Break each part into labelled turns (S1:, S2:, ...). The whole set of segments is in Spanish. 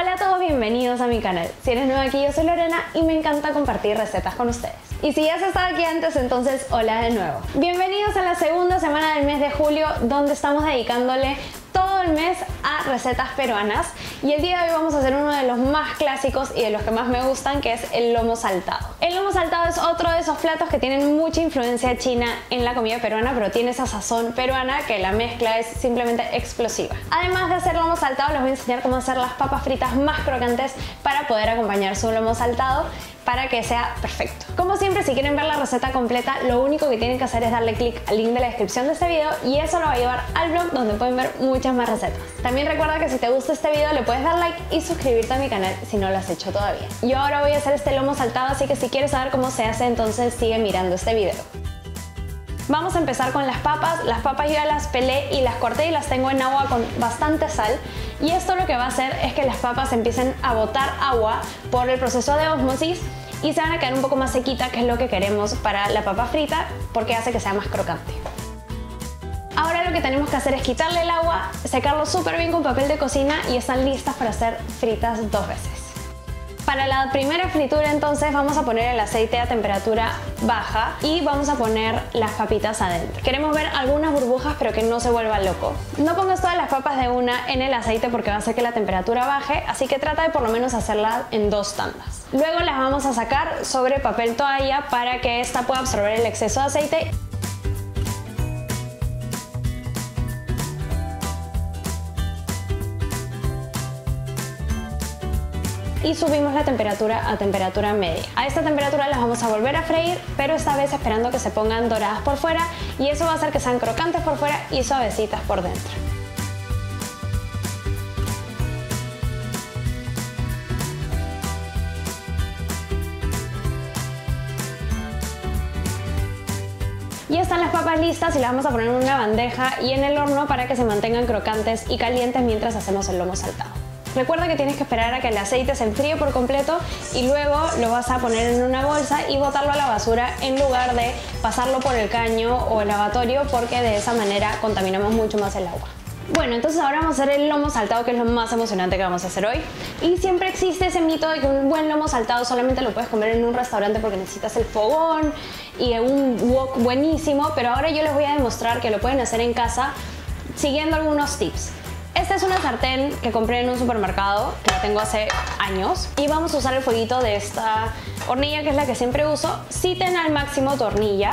S1: Hola a todos, bienvenidos a mi canal. Si eres nuevo aquí, yo soy Lorena y me encanta compartir recetas con ustedes. Y si ya has estado aquí antes, entonces hola de nuevo. Bienvenidos a la segunda semana del mes de julio, donde estamos dedicándole mes a recetas peruanas y el día de hoy vamos a hacer uno de los más clásicos y de los que más me gustan que es el lomo saltado. El lomo saltado es otro de esos platos que tienen mucha influencia china en la comida peruana pero tiene esa sazón peruana que la mezcla es simplemente explosiva. Además de hacer lomo saltado les voy a enseñar cómo hacer las papas fritas más crocantes para poder acompañar su lomo saltado para que sea perfecto. Como siempre, si quieren ver la receta completa, lo único que tienen que hacer es darle clic al link de la descripción de este video y eso lo va a llevar al blog donde pueden ver muchas más recetas. También recuerda que si te gusta este video le puedes dar like y suscribirte a mi canal si no lo has hecho todavía. Yo ahora voy a hacer este lomo saltado, así que si quieres saber cómo se hace, entonces sigue mirando este video. Vamos a empezar con las papas. Las papas yo ya las pelé y las corté y las tengo en agua con bastante sal. Y esto lo que va a hacer es que las papas empiecen a botar agua por el proceso de osmosis y se van a quedar un poco más sequitas, que es lo que queremos para la papa frita, porque hace que sea más crocante. Ahora lo que tenemos que hacer es quitarle el agua, secarlo súper bien con papel de cocina y están listas para ser fritas dos veces. Para la primera fritura entonces vamos a poner el aceite a temperatura baja y vamos a poner las papitas adentro. Queremos ver algunas burbujas pero que no se vuelva loco. No pongas todas las papas de una en el aceite porque va a hacer que la temperatura baje, así que trata de por lo menos hacerla en dos tandas. Luego las vamos a sacar sobre papel toalla para que esta pueda absorber el exceso de aceite y subimos la temperatura a temperatura media. A esta temperatura las vamos a volver a freír, pero esta vez esperando que se pongan doradas por fuera y eso va a hacer que sean crocantes por fuera y suavecitas por dentro. Y están las papas listas y las vamos a poner en una bandeja y en el horno para que se mantengan crocantes y calientes mientras hacemos el lomo saltado. Recuerda que tienes que esperar a que el aceite se enfríe por completo y luego lo vas a poner en una bolsa y botarlo a la basura en lugar de pasarlo por el caño o el lavatorio porque de esa manera contaminamos mucho más el agua. Bueno, entonces ahora vamos a hacer el lomo saltado, que es lo más emocionante que vamos a hacer hoy. Y siempre existe ese mito de que un buen lomo saltado solamente lo puedes comer en un restaurante porque necesitas el fogón y un wok buenísimo, pero ahora yo les voy a demostrar que lo pueden hacer en casa siguiendo algunos tips. Esta es una sartén que compré en un supermercado, que la tengo hace años. Y vamos a usar el fueguito de esta hornilla, que es la que siempre uso. Si ten al máximo tu hornilla,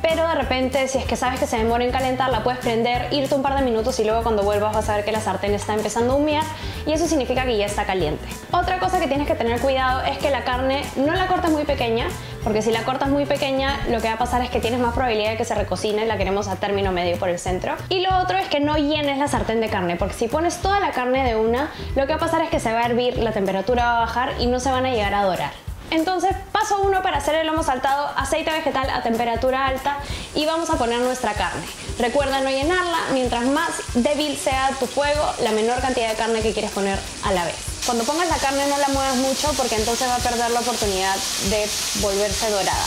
S1: pero de repente si es que sabes que se demora en calentar la puedes prender, irte un par de minutos y luego cuando vuelvas vas a ver que la sartén está empezando a humear y eso significa que ya está caliente. Otra cosa que tienes que tener cuidado es que la carne no la cortes muy pequeña porque si la cortas muy pequeña lo que va a pasar es que tienes más probabilidad de que se recocine, la queremos a término medio por el centro. Y lo otro es que no llenes la sartén de carne porque si pones toda la carne de una lo que va a pasar es que se va a hervir, la temperatura va a bajar y no se van a llegar a dorar. Entonces, paso uno para hacer el lomo saltado, aceite vegetal a temperatura alta y vamos a poner nuestra carne. Recuerda no llenarla, mientras más débil sea tu fuego, la menor cantidad de carne que quieres poner a la vez. Cuando pongas la carne no la muevas mucho porque entonces va a perder la oportunidad de volverse dorada.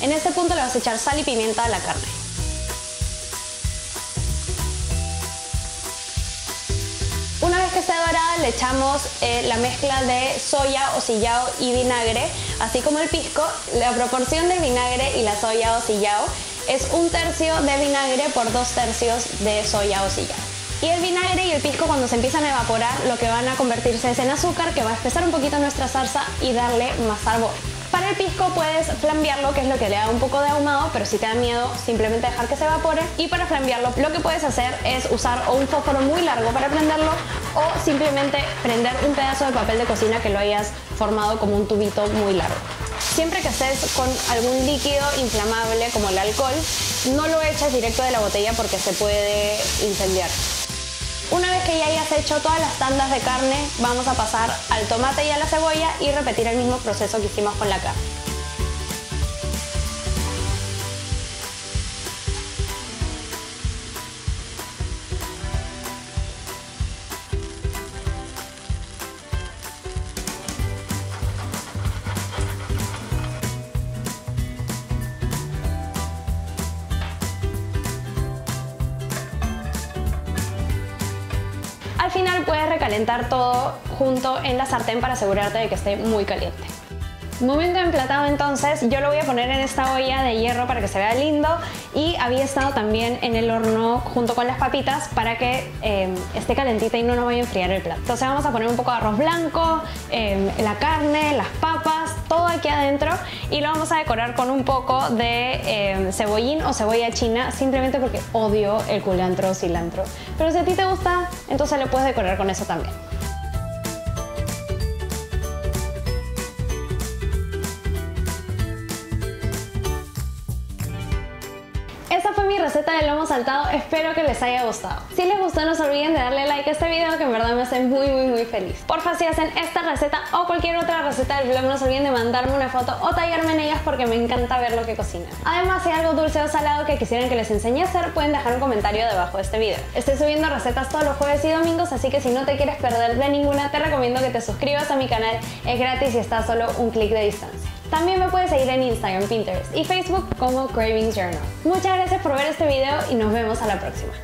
S1: En este punto le vas a echar sal y pimienta a la carne. Una vez que esté dorada le echamos eh, la mezcla de soya, osillao y vinagre, así como el pisco. La proporción del vinagre y la soya osillao es un tercio de vinagre por dos tercios de soya osillao. Y el vinagre y el pisco cuando se empiezan a evaporar lo que van a convertirse es en azúcar que va a espesar un poquito nuestra salsa y darle más sabor. Para el pisco puedes flambearlo, que es lo que le da un poco de ahumado, pero si te da miedo, simplemente dejar que se evapore. Y para flambearlo, lo que puedes hacer es usar o un fósforo muy largo para prenderlo o simplemente prender un pedazo de papel de cocina que lo hayas formado como un tubito muy largo. Siempre que estés con algún líquido inflamable como el alcohol, no lo eches directo de la botella porque se puede incendiar. Una vez que ya hayas hecho todas las tandas de carne, vamos a pasar al tomate y a la cebolla y repetir el mismo proceso que hicimos con la carne. final puedes recalentar todo junto en la sartén para asegurarte de que esté muy caliente. Momento emplatado entonces, yo lo voy a poner en esta olla de hierro para que se vea lindo y había estado también en el horno junto con las papitas para que eh, esté calentita y no nos vaya a enfriar el plato. Entonces vamos a poner un poco de arroz blanco, eh, la carne, las papas todo aquí adentro y lo vamos a decorar con un poco de eh, cebollín o cebolla china simplemente porque odio el culantro o cilantro. Pero si a ti te gusta, entonces lo puedes decorar con eso también. Receta de lomo saltado, espero que les haya gustado. Si les gustó no se olviden de darle like a este video que en verdad me hace muy muy muy feliz. Porfa si hacen esta receta o cualquier otra receta del blog no se olviden de mandarme una foto o tallarme en ellas porque me encanta ver lo que cocinan. Además si hay algo dulce o salado que quisieran que les enseñe a hacer pueden dejar un comentario debajo de este video. Estoy subiendo recetas todos los jueves y domingos así que si no te quieres perder de ninguna te recomiendo que te suscribas a mi canal, es gratis y está solo un clic de distancia. También me puedes seguir en Instagram, Pinterest y Facebook como Cravings Journal. Muchas gracias por ver este video y nos vemos a la próxima.